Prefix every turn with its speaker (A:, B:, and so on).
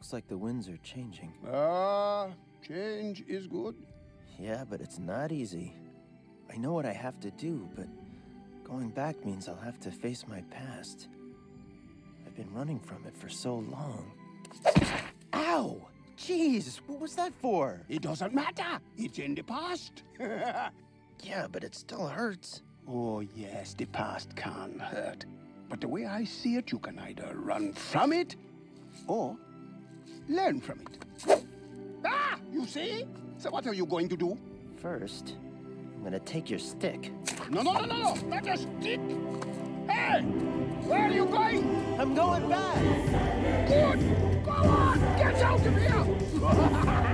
A: Looks like the winds are changing.
B: Ah, change is good.
A: Yeah, but it's not easy. I know what I have to do, but going back means I'll have to face my past. I've been running from it for so long. Ow! Jeez, what was that for?
B: It doesn't matter. It's in the past.
A: Yeah, but it still hurts.
B: oh, yes, the past can hurt. But the way I see it, you can either run from it or learn from it. Ah, you see? So what are you going to do?
A: First, I'm gonna take your stick.
B: No, no, no, no, no, not a stick. Hey, where are you going?
A: I'm going back!
B: Good. Go on, get out of here.